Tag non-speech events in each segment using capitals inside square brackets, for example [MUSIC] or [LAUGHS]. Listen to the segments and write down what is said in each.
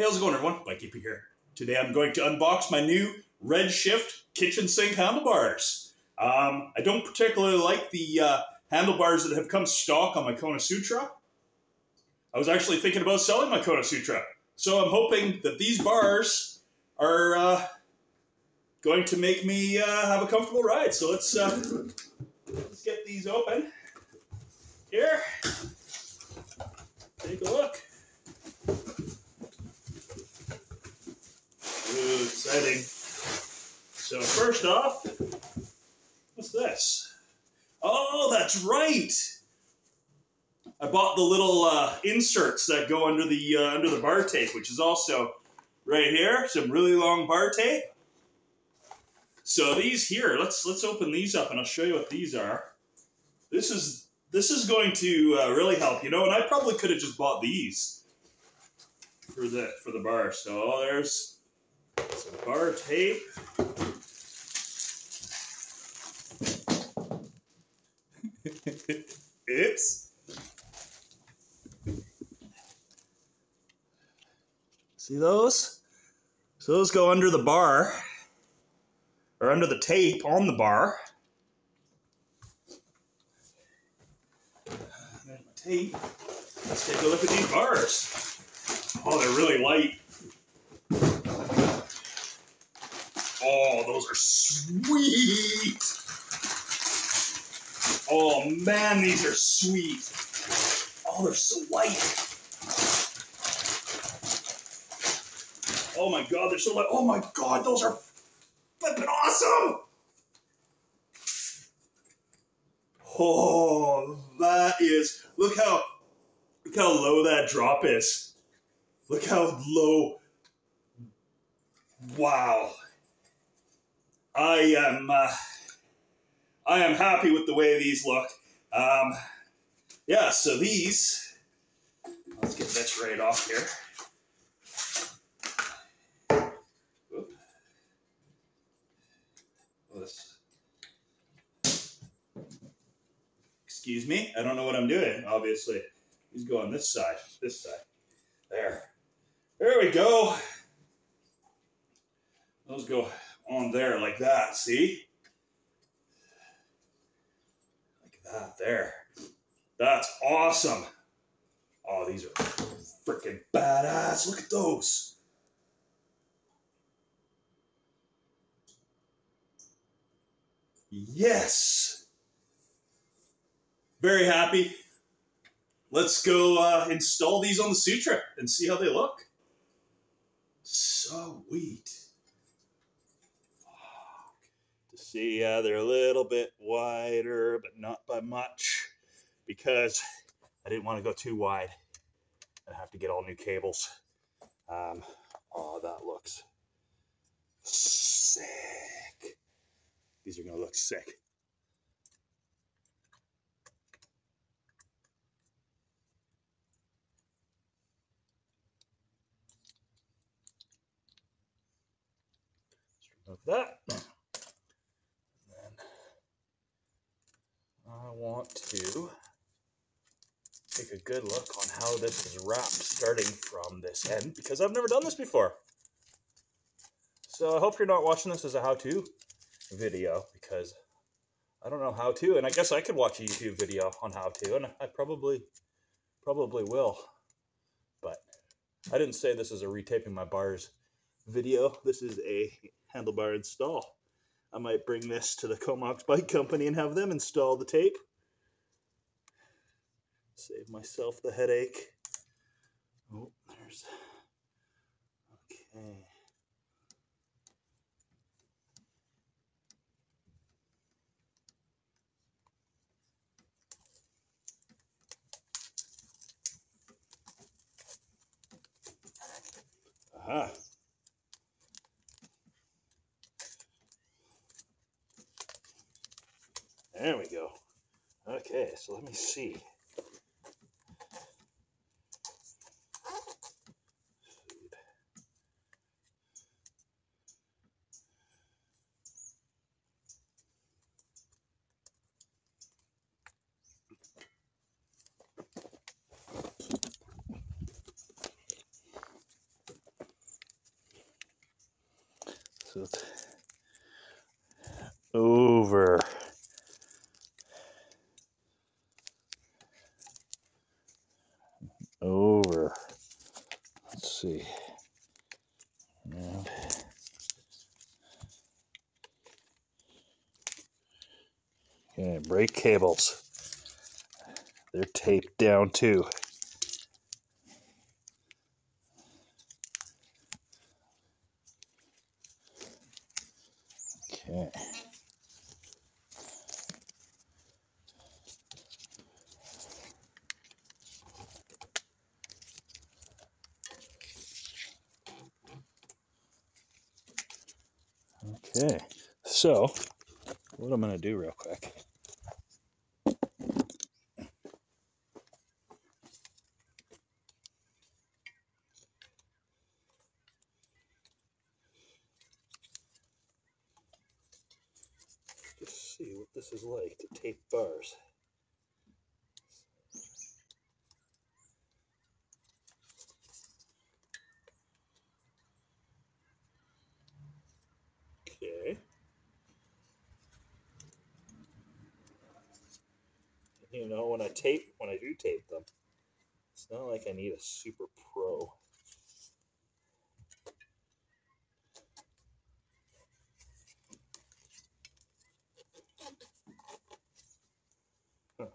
Hey, how's it going, everyone? Mike Keeper here. Today I'm going to unbox my new Redshift kitchen sink handlebars. Um, I don't particularly like the uh, handlebars that have come stock on my Kona Sutra. I was actually thinking about selling my Kona Sutra. So I'm hoping that these bars are uh, going to make me uh, have a comfortable ride. So let's, uh, let's get these open. Here. Take a look. Ooh, exciting. So first off, what's this? Oh, that's right. I bought the little uh, inserts that go under the uh, under the bar tape, which is also right here. Some really long bar tape. So these here, let's let's open these up, and I'll show you what these are. This is this is going to uh, really help, you know. And I probably could have just bought these for the for the bar. So there's some bar tape. Oops. See those? So those go under the bar, or under the tape on the bar. There's my tape. Let's take a look at these bars. Oh, they're really light. Oh, those are sweet. Oh man, these are sweet. Oh, they're so light. Oh my god, they're so light. Oh my god, those are flipping awesome. Oh, that is, look how, look how low that drop is. Look how low. Wow. I am uh, I am happy with the way these look. Um, yeah, so these. Let's get this right off here. Whoop. This. Excuse me, I don't know what I'm doing. Obviously, he's going this side, this side. There, there we go. Those go on there like that, see? That there. That's awesome. Oh, these are freaking badass. Look at those. Yes. Very happy. Let's go uh, install these on the Sutra and see how they look. So sweet. See, yeah, they're a little bit wider, but not by much because I didn't want to go too wide and have to get all new cables. Um, oh, that looks sick. These are going to look sick. Remove that. I want to take a good look on how this is wrapped starting from this end because I've never done this before. So I hope you're not watching this as a how-to video because I don't know how to and I guess I could watch a YouTube video on how to and I probably probably will. But I didn't say this is a retaping my bars video. This is a handlebar install. I might bring this to the Comox Bike Company and have them install the tape. Save myself the headache. Oh, there's... Okay. Aha. There we go. Okay, so let me see. So over. Over. Let's see. And okay, brake cables. They're taped down too. Okay. Okay, so what I'm going to do real quick. Just see what this is like to tape bars. Okay. You know, when I tape, when I do tape them, it's not like I need a super pro. Huh.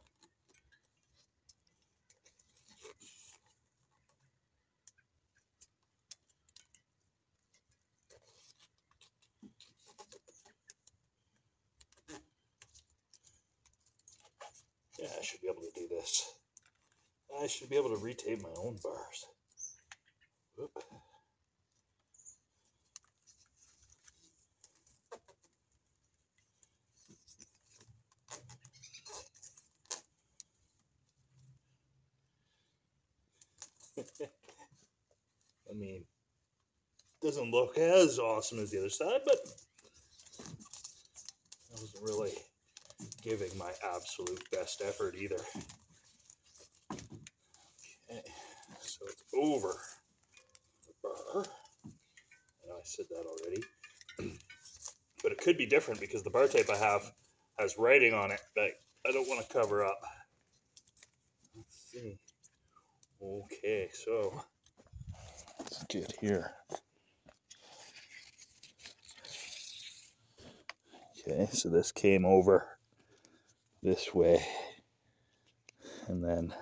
Yeah, I should be able to do this. I should be able to retape my own bars. [LAUGHS] I mean, doesn't look as awesome as the other side, but I wasn't really giving my absolute best effort either. Okay, so it's over the I said that already. [CLEARS THROAT] but it could be different because the bar tape I have has writing on it that I don't want to cover up. Let's see. Okay, so let's get here. Okay, so this came over this way. And then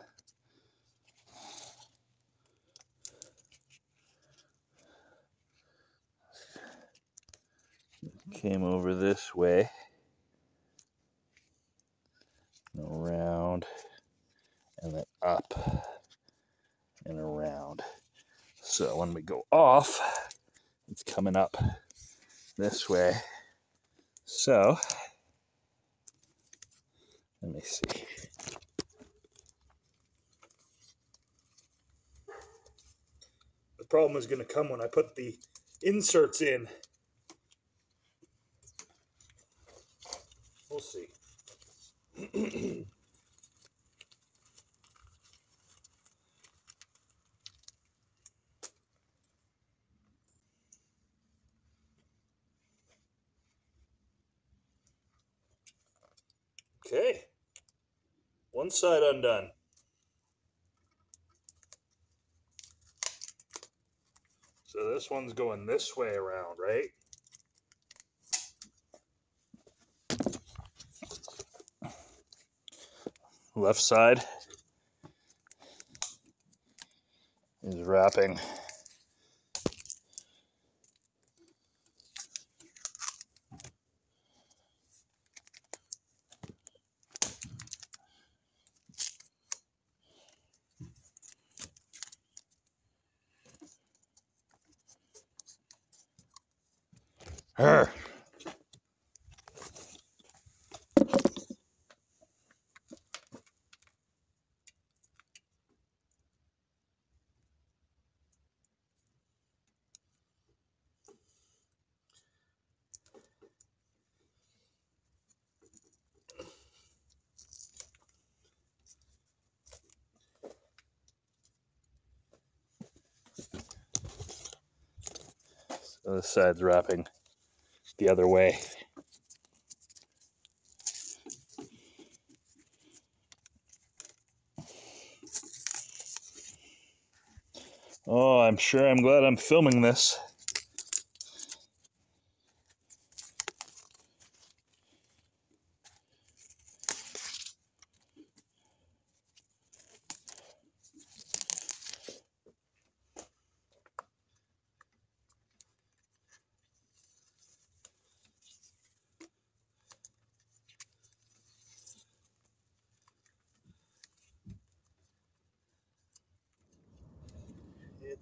came over this way. And around. And then up. And around. So when we go off it's coming up this way. So let me see. The problem is going to come when I put the inserts in. We'll see. [CLEARS THROAT] okay. One side undone. So this one's going this way around, right? Left side is wrapping. So this side's wrapping the other way. Oh, I'm sure I'm glad I'm filming this.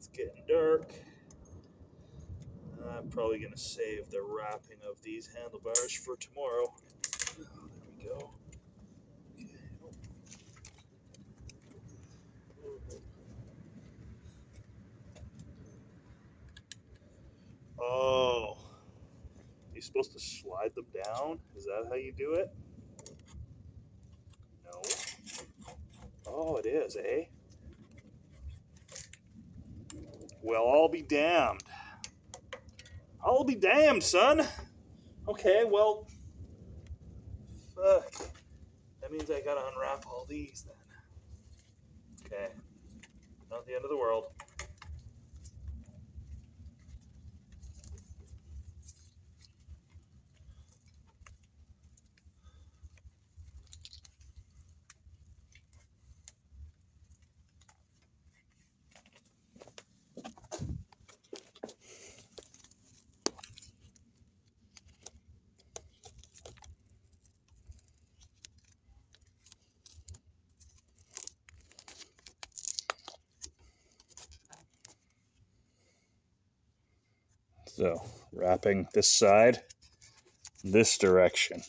It's getting dark. I'm probably going to save the wrapping of these handlebars for tomorrow. Oh, there we go. Oh, you're supposed to slide them down? Is that how you do it? No. Oh, it is, eh? Well, I'll be damned. I'll be damned, son. Okay, well, fuck. That means I gotta unwrap all these then. Okay. Not the end of the world. So wrapping this side this direction.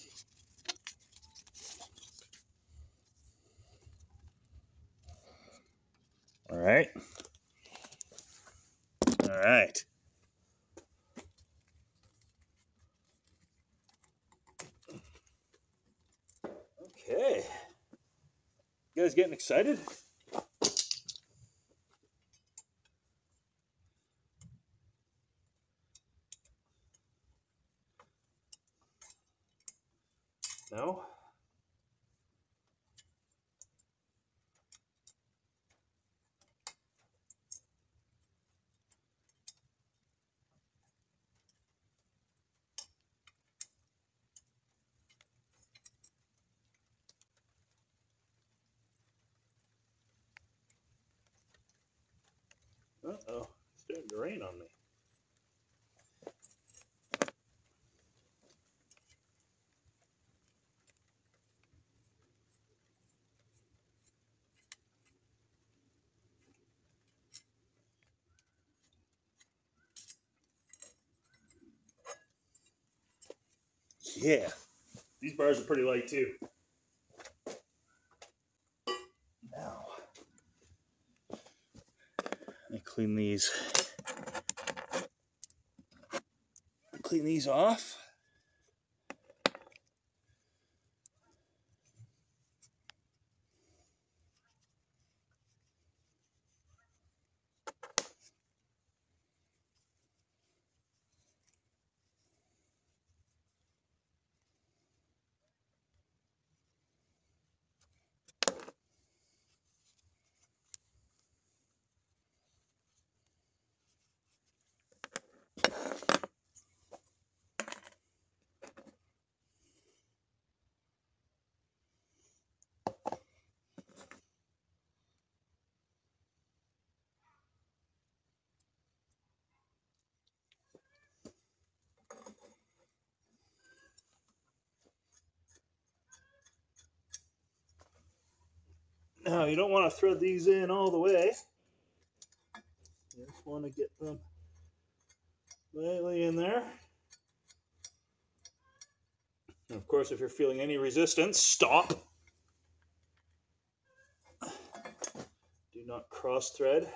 All right. All right. Okay. You guys getting excited? No? Uh-oh, it's starting to rain on me. Yeah, these bars are pretty light too. Now, I clean these. Clean these off. Now, you don't want to thread these in all the way. You just want to get them lightly in there. And of course, if you're feeling any resistance, stop. Do not cross thread.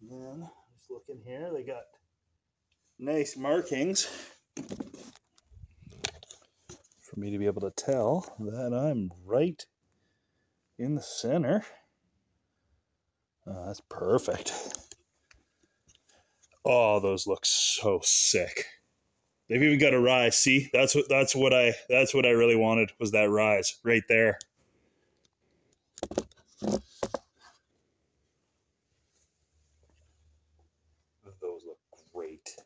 And then just look in here, they got nice markings for me to be able to tell that I'm right in the center. Oh, that's perfect. Oh, those look so sick. They've even got a rise. See, that's what that's what I that's what I really wanted was that rise right there. Those look great.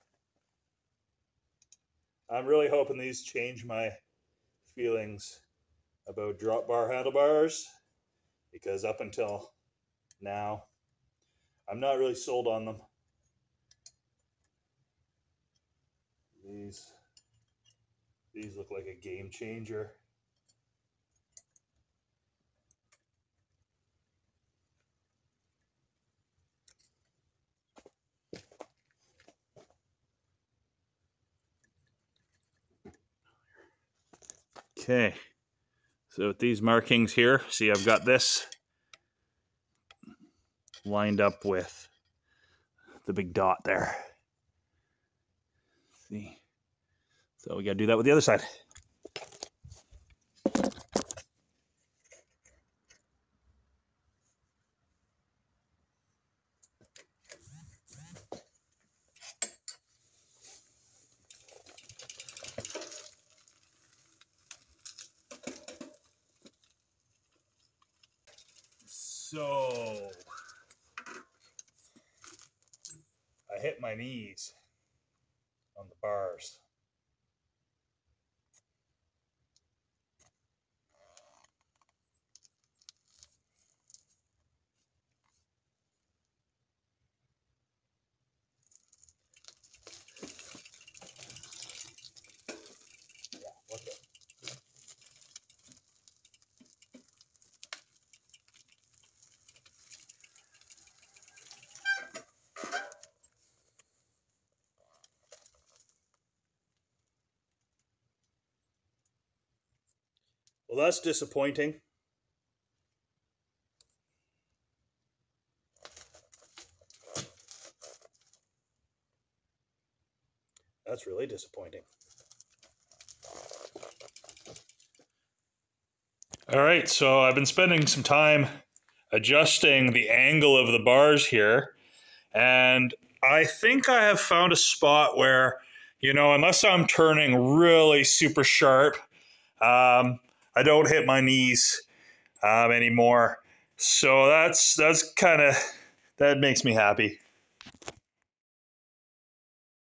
I'm really hoping these change my feelings about drop bar handlebars because up until now, I'm not really sold on them. These these look like a game changer. Okay, so with these markings here, see I've got this lined up with the big dot there. See? So we got to do that with the other side. So I hit my knees on the bars. Yeah, look at Well, that's disappointing. That's really disappointing. All right, so I've been spending some time adjusting the angle of the bars here, and I think I have found a spot where, you know, unless I'm turning really super sharp, um, I don't hit my knees um, anymore. So that's that's kind of that makes me happy.